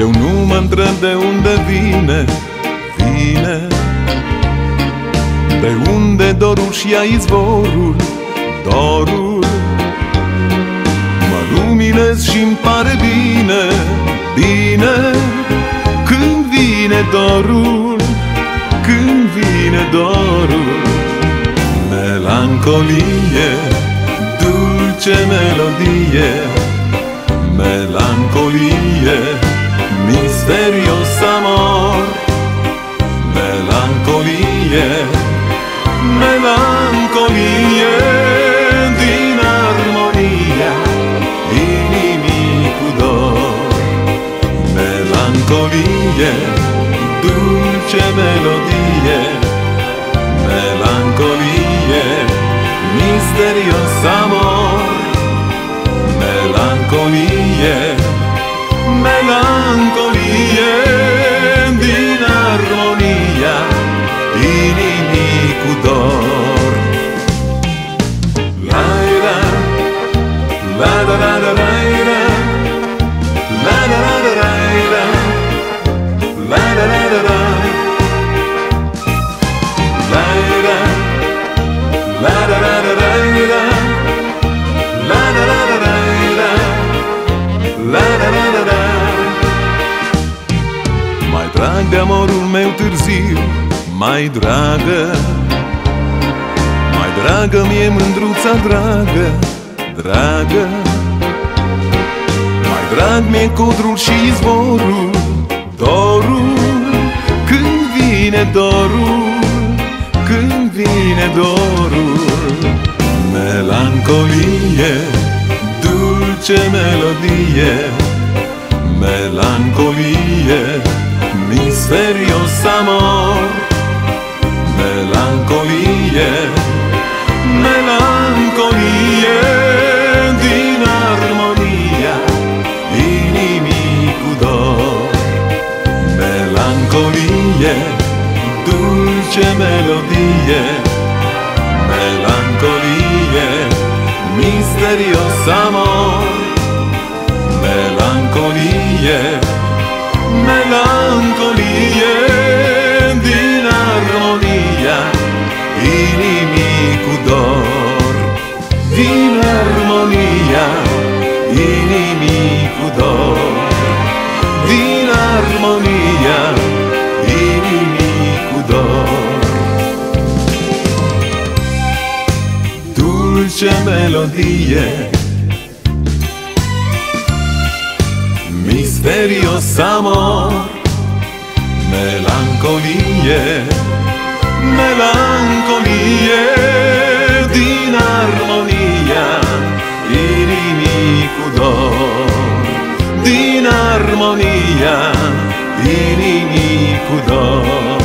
Eu nu mă întreb de unde vine, vine De unde dorul și a izvorul, dorul Mă luminez și-mi pare bine, bine Când vine dorul, vine dorul Melancolie, dulce melodie Melancolie, misterios amor Melancolie, melancolie Din armonia inimii cu dor Melancolie, dulce melodie misterioso amor, melancolía, melancolía, in la da da da la da da da la da da da da. La. Târziu Mai dragă. Mai dragă mie mândruța dragă Dragă. Mai drag mie codrul și izvorul Dorul. Când vine dorul Când vine dorul. Melancolie Dulce melodie. Melancolie Misterios amor, melancolie, melancolije, din armonija i nikudo. Melancolije, dulce melodije, melancolije, misterios amor. Inimii cu dor Din armonia Inimii cu dor Dulce melodie Misterios amor Melancolie Melancolie Din armonia Inimii dor Din armonia Din armonia